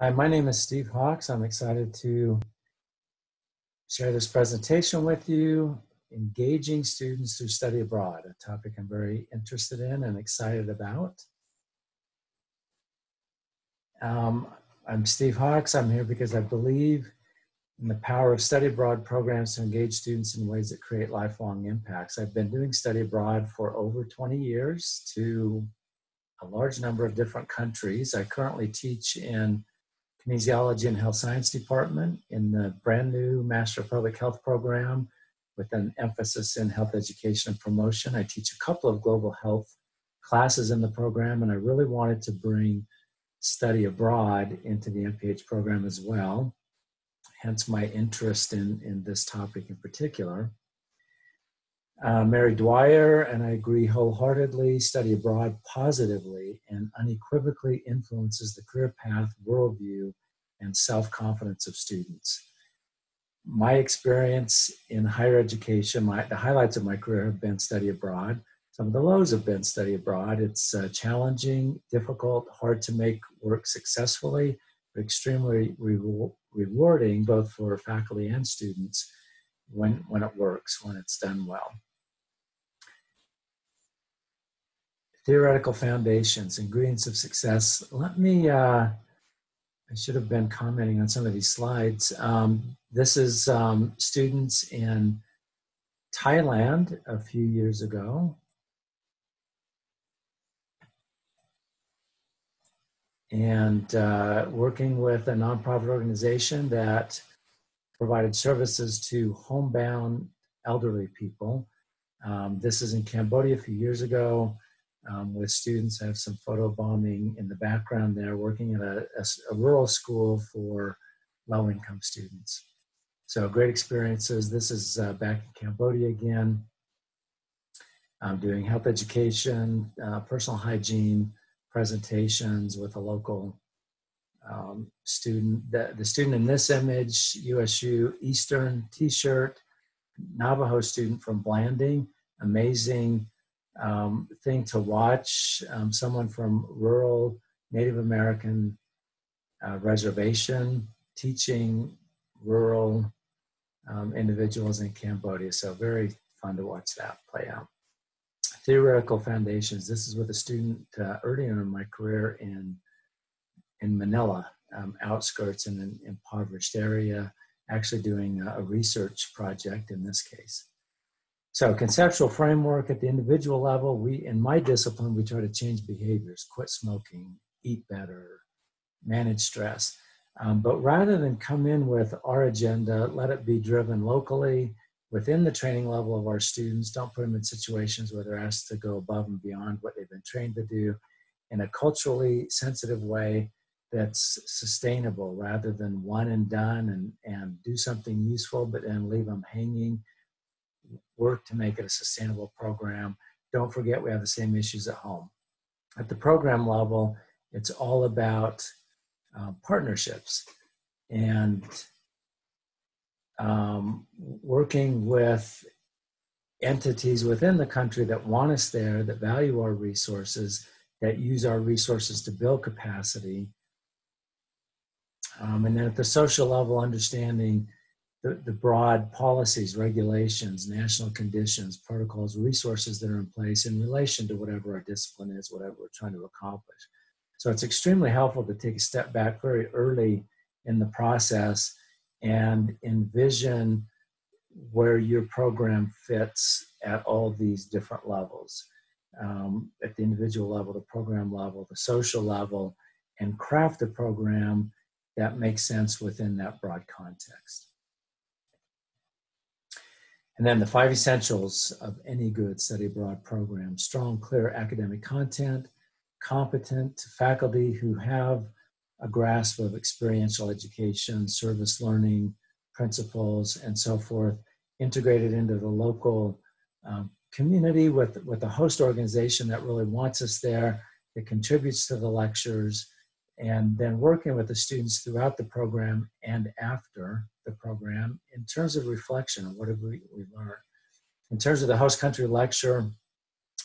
Hi, my name is Steve Hawks. I'm excited to share this presentation with you, engaging students through study abroad, a topic I'm very interested in and excited about. Um, I'm Steve Hawks. I'm here because I believe in the power of study abroad programs to engage students in ways that create lifelong impacts. I've been doing study abroad for over 20 years to a large number of different countries. I currently teach in kinesiology and health science department in the brand new Master of Public Health program with an emphasis in health education and promotion. I teach a couple of global health classes in the program, and I really wanted to bring study abroad into the MPH program as well, hence my interest in, in this topic in particular. Uh, Mary Dwyer, and I agree wholeheartedly, study abroad positively and unequivocally influences the career path, worldview, and self confidence of students. My experience in higher education, my, the highlights of my career have been study abroad. Some of the lows have been study abroad. It's uh, challenging, difficult, hard to make work successfully, but extremely re- rewarding both for faculty and students when, when it works, when it's done well. Theoretical foundations, ingredients of success. Let me, uh, I should have been commenting on some of these slides. Um, this is um, students in Thailand a few years ago. And uh, working with a nonprofit organization that provided services to homebound elderly people. Um, this is in Cambodia a few years ago um, with students. I have some photo bombing in the background there, working at a, a, a rural school for low income students. So great experiences. This is uh, back in Cambodia again. I'm doing health education, uh, personal hygiene presentations with a local um, student. The, the student in this image, USU Eastern t-shirt, Navajo student from Blanding, amazing um, thing to watch. Um, someone from rural Native American uh, reservation teaching rural um, individuals in Cambodia. So very fun to watch that play out. Theoretical foundations. This is with a student uh, earlier in my career in in Manila, um, outskirts in an impoverished area, actually doing a, a research project in this case. So conceptual framework at the individual level, we in my discipline, we try to change behaviors, quit smoking, eat better, manage stress. Um, but rather than come in with our agenda, let it be driven locally within the training level of our students. Don't put them in situations where they're asked to go above and beyond what they've been trained to do in a culturally sensitive way that's sustainable rather than one and done and, and do something useful, but then leave them hanging work to make it a sustainable program. Don't forget, we have the same issues at home. At the program level, it's all about uh, partnerships and um, working with entities within the country that want us there, that value our resources, that use our resources to build capacity. Um, and then at the social level, understanding the, the broad policies, regulations, national conditions, protocols, resources that are in place in relation to whatever our discipline is, whatever we're trying to accomplish. So it's extremely helpful to take a step back very early in the process and envision where your program fits at all these different levels um, at the individual level, the program level, the social level, and craft a program that makes sense within that broad context. And then the five essentials of any good study abroad program strong, clear academic content, competent faculty who have a grasp of experiential education, service learning principles, and so forth, integrated into the local um, community with, with a host organization that really wants us there, that contributes to the lectures, and then working with the students throughout the program and after the program in terms of reflection what have we, we learned. In terms of the host country lecture,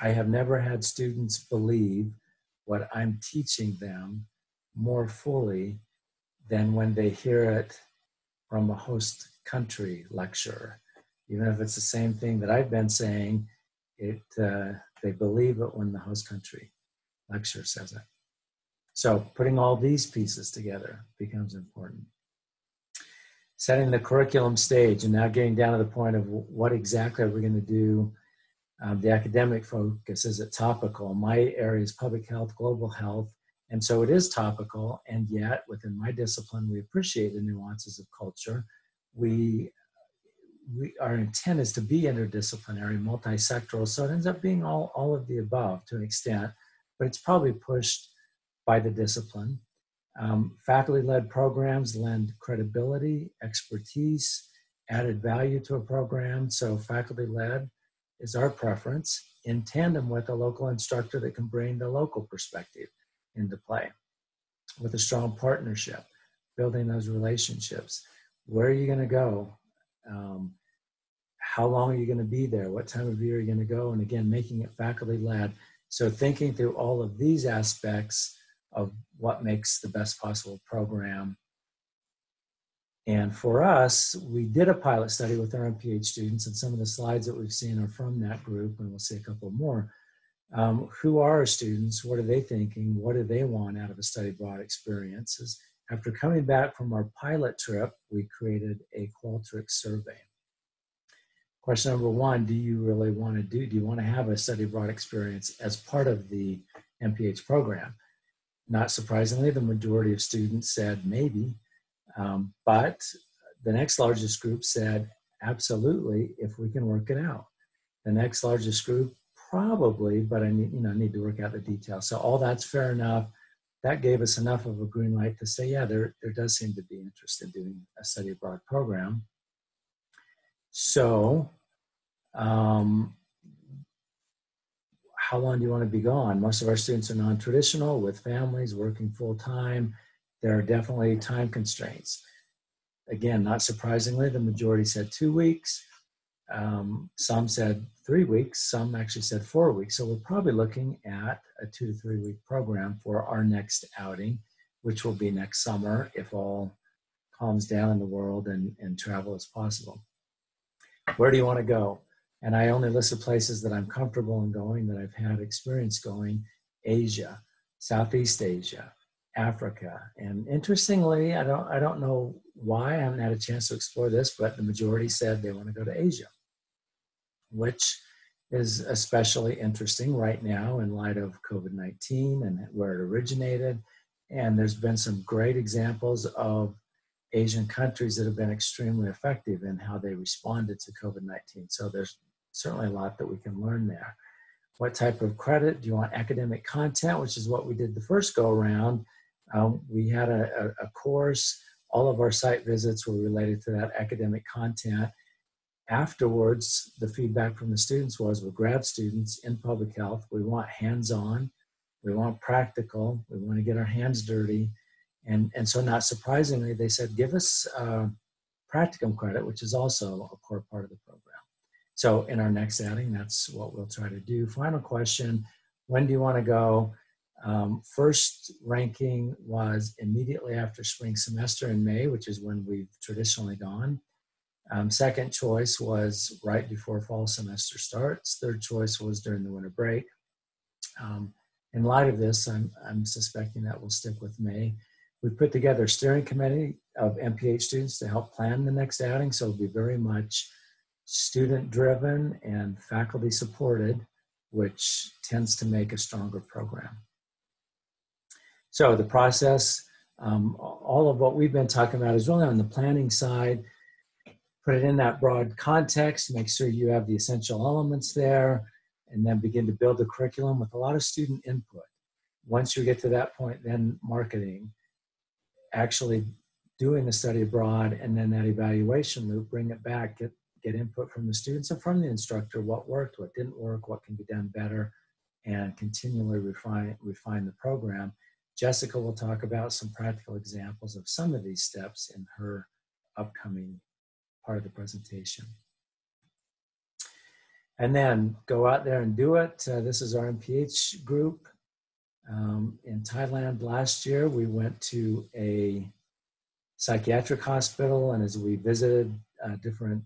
I have never had students believe what I'm teaching them more fully than when they hear it from a host country lecturer. Even if it's the same thing that I've been saying, it uh, they believe it when the host country lecturer says it. So putting all these pieces together becomes important. Setting the curriculum stage and now getting down to the point of what exactly are we going to do. Um, the academic focus is it topical. My area is public health, global health, and so it is topical. And yet, within my discipline, we appreciate the nuances of culture. We, we our intent is to be interdisciplinary, multi-sectoral. So it ends up being all all of the above to an extent, but it's probably pushed by the discipline. Um, faculty led programs lend credibility, expertise, added value to a program. So, faculty led is our preference in tandem with a local instructor that can bring the local perspective into play with a strong partnership, building those relationships. Where are you going to go? Um, how long are you going to be there? What time of year are you going to go? And again, making it faculty led. So, thinking through all of these aspects of what makes the best possible program. And for us, we did a pilot study with our MPH students, and some of the slides that we've seen are from that group, and we'll see a couple more. Um, who are our students? What are they thinking? What do they want out of a study abroad experiences? After coming back from our pilot trip, we created a Qualtrics survey. Question number one Do you really want to do? Do you want to have a study abroad experience as part of the MPH program? Not surprisingly, the majority of students said maybe, um, but the next largest group said absolutely if we can work it out. The next largest group probably, but I need you know need to work out the details. So all that's fair enough. That gave us enough of a green light to say, yeah, there there does seem to be interest in doing a study abroad program. So um, how long do you want to be gone? Most of our students are non-traditional with families working full time. There are definitely time constraints. Again, not surprisingly, the majority said two weeks. Um, some said three weeks. Some actually said four weeks. So we're probably looking at a two to three week program for our next outing, which will be next summer if all calms down in the world and, and travel is possible. Where do you want to go? And I only listed places that I'm comfortable in going, that I've had experience going Asia, Southeast Asia, Africa. And interestingly, I don't, I don't know why I haven't had a chance to explore this, but the majority said they want to go to Asia, which is especially interesting right now in light of COVID 19 and where it originated. And there's been some great examples of Asian countries that have been extremely effective in how they responded to COVID 19. So there's certainly a lot that we can learn there. What type of credit? Do you want academic content, which is what we did the first go around? Um, we had a, a, a course, all of our site visits were related to that academic content. Afterwards, the feedback from the students was we're grad students in public health. We want hands on, we want practical, we want to get our hands dirty. And, and so, not surprisingly, they said, give us uh, practicum credit, which is also a core part of the program. So in our next outing, that's what we'll try to do. Final question, when do you want to go? Um, first ranking was immediately after spring semester in May, which is when we've traditionally gone. Um, second choice was right before fall semester starts. Third choice was during the winter break. Um, in light of this, I'm, I'm suspecting that we'll stick with May. We put together a steering committee of MPH students to help plan the next outing, so it'll be very much student driven and faculty supported, which tends to make a stronger program. So the process, um, all of what we've been talking about is really on the planning side. Put it in that broad context, make sure you have the essential elements there, and then begin to build the curriculum with a lot of student input. Once you get to that point, then marketing, actually doing the study abroad, and then that evaluation loop, bring it back, get get input from the students and from the instructor what worked, what didn't work, what can be done better, and continually refine, refine the program. Jessica will talk about some practical examples of some of these steps in her upcoming part of the presentation. And then go out there and do it. Uh, this is our MPH group. Um, in Thailand last year, we went to a psychiatric hospital, and as we visited uh, different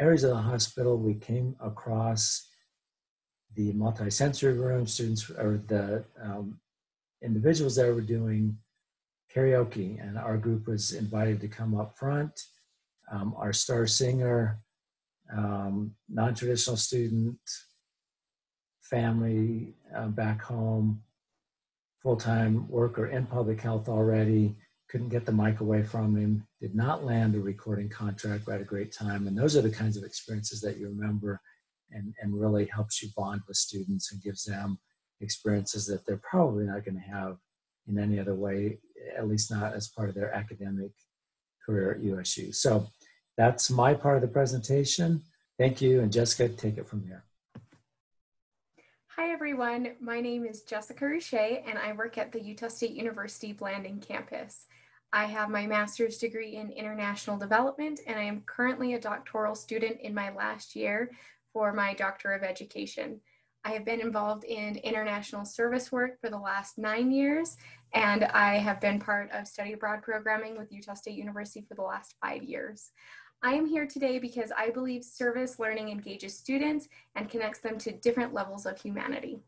areas of the hospital, we came across the multi-sensory room students or the um, individuals that were doing karaoke, and our group was invited to come up front. Um, our star singer, um, non-traditional student, family uh, back home, full-time worker in public health already, couldn't get the mic away from him, did not land a recording contract, had a great time. And those are the kinds of experiences that you remember and, and really helps you bond with students and gives them experiences that they're probably not going to have in any other way, at least not as part of their academic career at USU. So that's my part of the presentation. Thank you, and Jessica, take it from here. Hi everyone, my name is Jessica Roueche and I work at the Utah State University Blanding campus. I have my master's degree in international development and I am currently a doctoral student in my last year for my Doctor of Education. I have been involved in international service work for the last nine years, and I have been part of study abroad programming with Utah State University for the last five years. I am here today because I believe service learning engages students and connects them to different levels of humanity.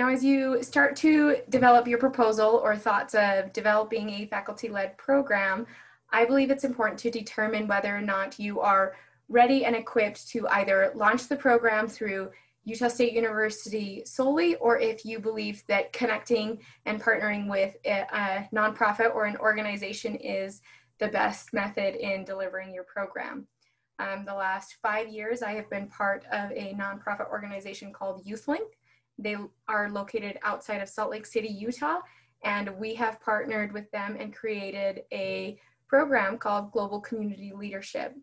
Now, as you start to develop your proposal or thoughts of developing a faculty-led program, I believe it's important to determine whether or not you are ready and equipped to either launch the program through Utah State University solely, or if you believe that connecting and partnering with a, a, nonprofit or an organization is the best method in delivering your program. Um, the last five years, I have been part of a nonprofit organization called YouthLink. They are located outside of Salt Lake City, Utah, and we have partnered with them and created a program called Global Community Leadership.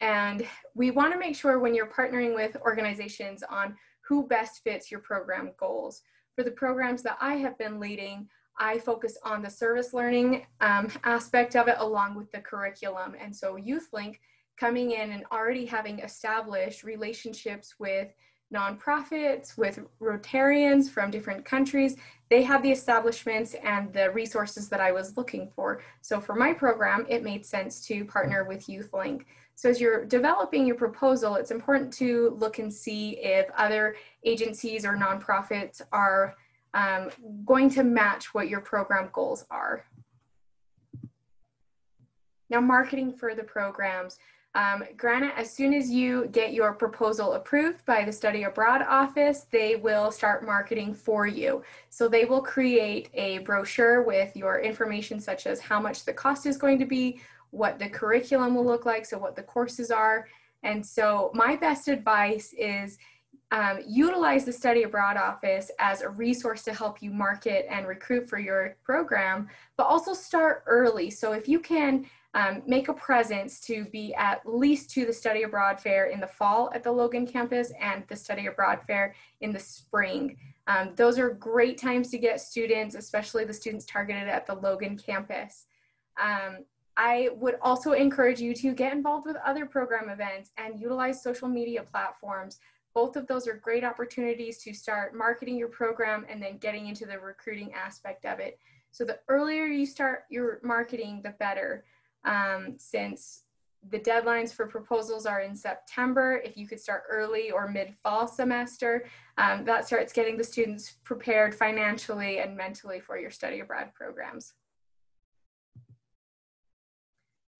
And we want to make sure when you're partnering with organizations on who best fits your program goals. For the programs that I have been leading, I focus on the service learning um, aspect of it along with the curriculum. And so YouthLink coming in and already having established relationships with nonprofits, with Rotarians from different countries, they have the establishments and the resources that I was looking for. So for my program, it made sense to partner with YouthLink. So as you're developing your proposal, it's important to look and see if other agencies or nonprofits are um, going to match what your program goals are. Now, marketing for the programs. Um, granted, as soon as you get your proposal approved by the Study Abroad office, they will start marketing for you. So they will create a brochure with your information such as how much the cost is going to be, what the curriculum will look like, so what the courses are. And so my best advice is um, utilize the study abroad office as a resource to help you market and recruit for your program, but also start early. So if you can um, make a presence to be at least to the study abroad fair in the fall at the Logan campus and the study abroad fair in the spring. Um, those are great times to get students, especially the students targeted at the Logan campus. Um, I would also encourage you to get involved with other program events and utilize social media platforms. Both of those are great opportunities to start marketing your program and then getting into the recruiting aspect of it. So the earlier you start your marketing, the better. Um, since the deadlines for proposals are in September, if you could start early or mid-fall semester, um, that starts getting the students prepared financially and mentally for your study abroad programs.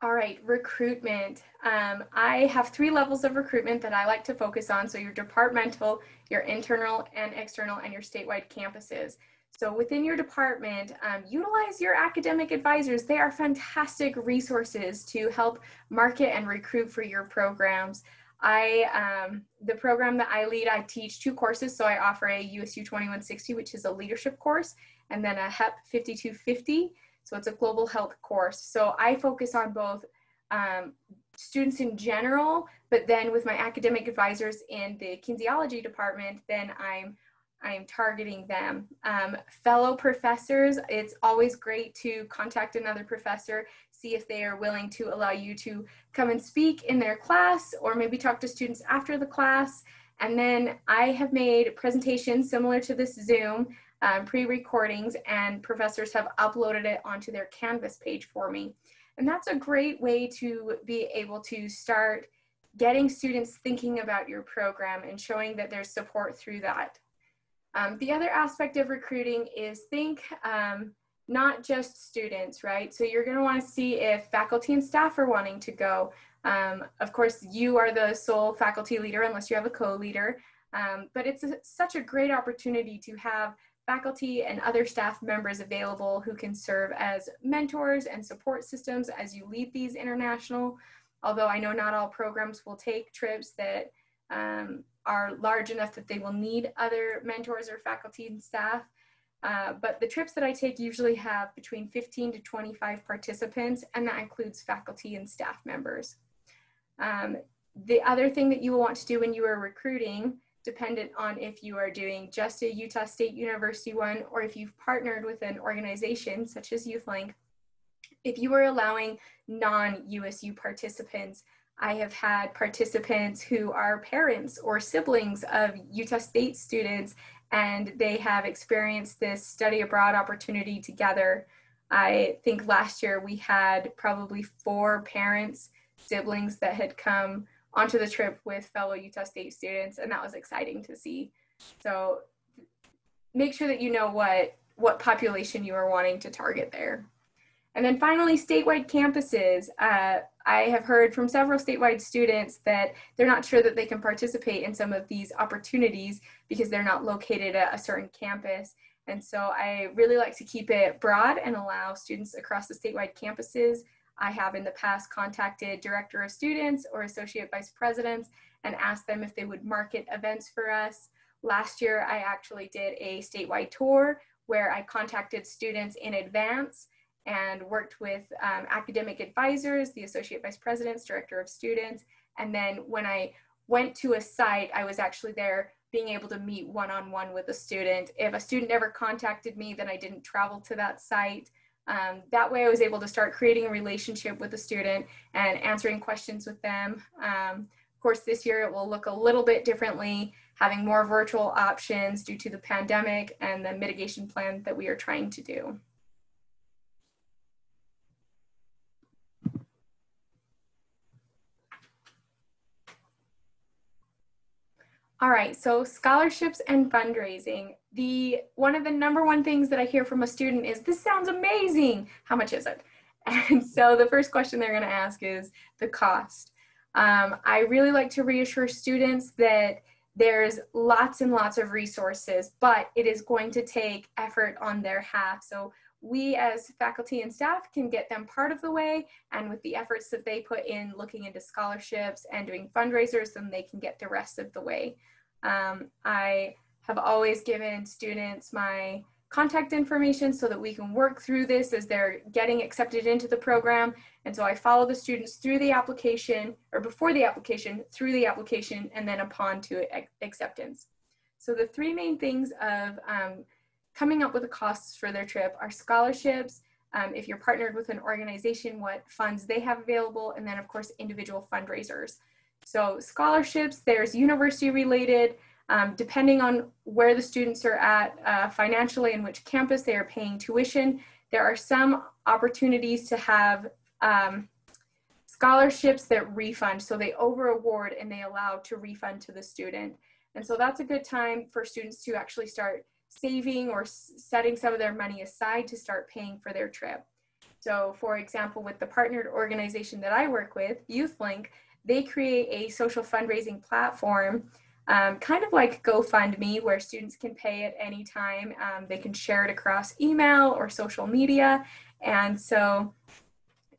All right, recruitment. Um, I have three levels of recruitment that I like to focus on. So your departmental, your internal and external, and your statewide campuses. So within your department, um, utilize your academic advisors. They are fantastic resources to help market and recruit for your programs. I, um, the program that I lead, I teach two courses. So I offer a USU 2160, which is a leadership course, and then a HEP 5250 so it's a global health course. So I focus on both um, students in general, but then with my academic advisors in the kinesiology department, then I'm I'm targeting them. Um, fellow professors, it's always great to contact another professor, see if they are willing to allow you to come and speak in their class or maybe talk to students after the class. And then I have made presentations similar to this Zoom um, pre-recordings and professors have uploaded it onto their Canvas page for me. And that's a great way to be able to start getting students thinking about your program and showing that there's support through that. Um, the other aspect of recruiting is think um, not just students, right? So you're gonna wanna see if faculty and staff are wanting to go. Um, of course, you are the sole faculty leader unless you have a co-leader, um, but it's a, such a great opportunity to have faculty and other staff members available who can serve as mentors and support systems as you lead these international. Although I know not all programs will take trips that um, are large enough that they will need other mentors or faculty and staff. Uh, but the trips that I take usually have between 15 to 25 participants, and that includes faculty and staff members. Um, the other thing that you will want to do when you are recruiting dependent on if you are doing just a Utah State University one or if you've partnered with an organization such as YouthLink. If you are allowing non-USU participants, I have had participants who are parents or siblings of Utah State students and they have experienced this study abroad opportunity together. I think last year we had probably four parents, siblings that had come onto the trip with fellow Utah State students, and that was exciting to see. So make sure that you know what, what population you are wanting to target there. And then finally, statewide campuses. Uh, I have heard from several statewide students that they're not sure that they can participate in some of these opportunities because they're not located at a certain campus. And so I really like to keep it broad and allow students across the statewide campuses I have in the past contacted director of students or associate vice presidents and asked them if they would market events for us. Last year, I actually did a statewide tour where I contacted students in advance and worked with um, academic advisors, the associate vice presidents, director of students. And then when I went to a site, I was actually there being able to meet one-on-one -on -one with a student. If a student ever contacted me, then I didn't travel to that site. Um, that way I was able to start creating a relationship with the student and answering questions with them. Um, of course, this year it will look a little bit differently, having more virtual options due to the pandemic and the mitigation plan that we are trying to do. All right, so scholarships and fundraising. The one of the number one things that I hear from a student is, "This sounds amazing. How much is it?" And so the first question they're going to ask is the cost. Um, I really like to reassure students that there's lots and lots of resources, but it is going to take effort on their half. So we as faculty and staff can get them part of the way and with the efforts that they put in looking into scholarships and doing fundraisers then they can get the rest of the way. Um, i have always given students my contact information so that we can work through this as they're getting accepted into the program. And so i follow the students through the application or before the application through the application and then upon to acceptance. So the three main things of um, coming up with the costs for their trip are scholarships, um, if you're partnered with an organization, what funds they have available, and then of course individual fundraisers. So scholarships, there's university related, um, depending on where the students are at uh, financially and which campus they are paying tuition, there are some opportunities to have um, scholarships that refund. So they over award and they allow to refund to the student. And so that's a good time for students to actually start saving or setting some of their money aside to start paying for their trip. So for example, with the partnered organization that I work with, YouthLink, they create a social fundraising platform, um, kind of like GoFundMe, where students can pay at any time. Um, they can share it across email or social media. And so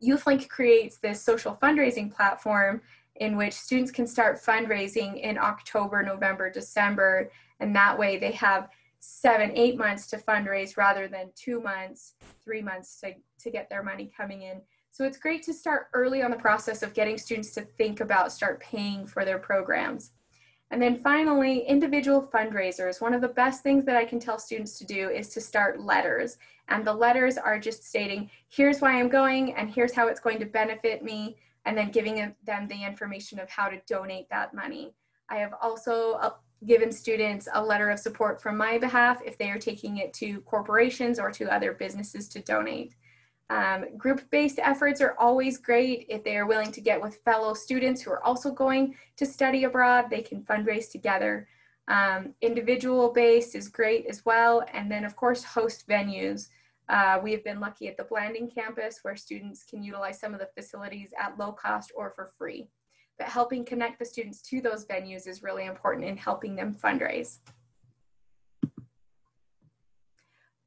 YouthLink creates this social fundraising platform in which students can start fundraising in October, November, December, and that way they have seven, eight months to fundraise rather than two months, three months to, to get their money coming in. So it's great to start early on the process of getting students to think about start paying for their programs. And then finally, individual fundraisers. One of the best things that I can tell students to do is to start letters. And the letters are just stating, here's why I'm going and here's how it's going to benefit me, and then giving them the information of how to donate that money. I have also given students a letter of support from my behalf if they are taking it to corporations or to other businesses to donate. Um, group-based efforts are always great if they are willing to get with fellow students who are also going to study abroad. They can fundraise together. Um, individual-based is great as well. And then, of course, host venues. Uh, we have been lucky at the Blanding campus where students can utilize some of the facilities at low cost or for free. But helping connect the students to those venues is really important in helping them fundraise.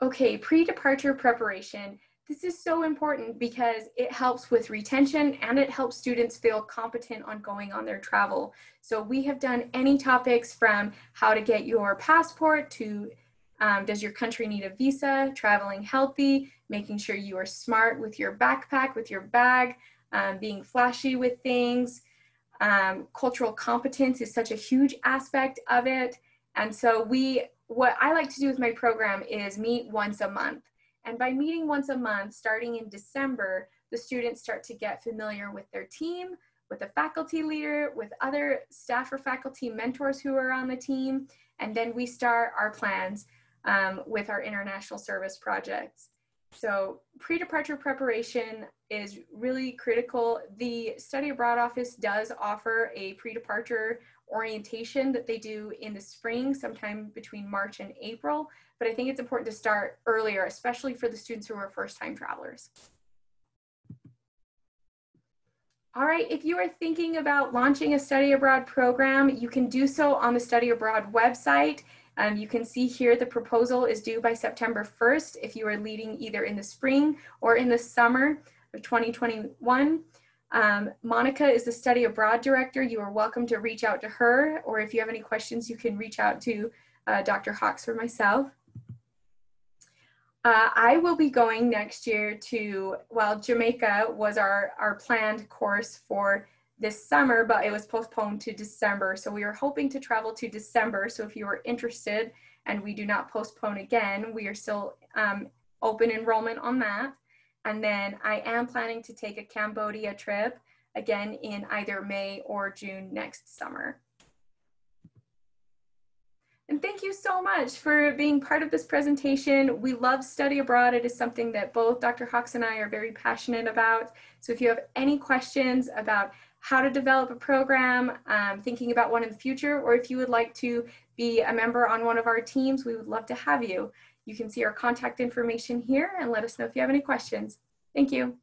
Okay, pre-departure preparation. This is so important because it helps with retention and it helps students feel competent on going on their travel. So we have done any topics from how to get your passport to um, does your country need a visa, traveling healthy, making sure you are smart with your backpack, with your bag, um, being flashy with things. Um, cultural competence is such a huge aspect of it. And so we, what I like to do with my program is meet once a month. And by meeting once a month, starting in December, the students start to get familiar with their team, with the faculty leader, with other staff or faculty mentors who are on the team. And then we start our plans um, with our international service projects. So pre-departure preparation is really critical. The study abroad office does offer a pre-departure orientation that they do in the spring, sometime between March and April. But I think it's important to start earlier, especially for the students who are first time travelers. All right, if you are thinking about launching a study abroad program, you can do so on the study abroad website. Um, you can see here the proposal is due by September 1st if you are leading either in the spring or in the summer of 2021. Um, Monica is the study abroad director. You are welcome to reach out to her, or if you have any questions, you can reach out to uh, Dr. Hawks or myself. Uh, I will be going next year to, well, Jamaica was our, our planned course for this summer, but it was postponed to December. So we are hoping to travel to December. So if you are interested and we do not postpone again, we are still um, open enrollment on that. And then I am planning to take a Cambodia trip again in either May or June next summer. And thank you so much for being part of this presentation. We love study abroad. It is something that both Dr. Hawks and I are very passionate about. So if you have any questions about how to develop a program, um, thinking about one in the future, or if you would like to be a member on one of our teams, we would love to have you. You can see our contact information here and let us know if you have any questions. Thank you.